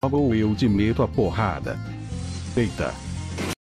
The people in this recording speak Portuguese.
Ou eu te meto a porrada. Eita.